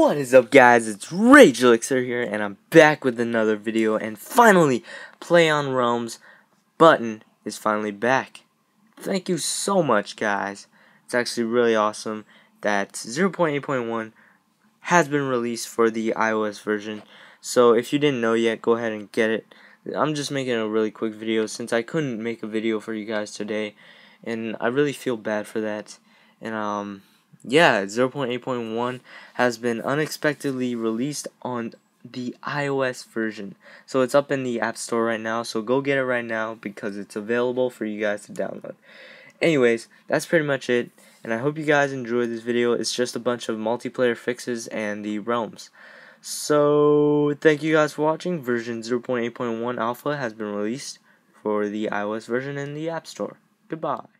is up guys, it's Rage Elixir here and I'm back with another video and finally Play on Realms button is finally back. Thank you so much guys. It's actually really awesome that 0.8.1 has been released for the iOS version. So if you didn't know yet, go ahead and get it. I'm just making a really quick video since I couldn't make a video for you guys today and I really feel bad for that. And um yeah, 0.8.1 has been unexpectedly released on the iOS version. So it's up in the App Store right now, so go get it right now because it's available for you guys to download. Anyways, that's pretty much it, and I hope you guys enjoyed this video. It's just a bunch of multiplayer fixes and the realms. So, thank you guys for watching. Version 0.8.1 alpha has been released for the iOS version in the App Store. Goodbye.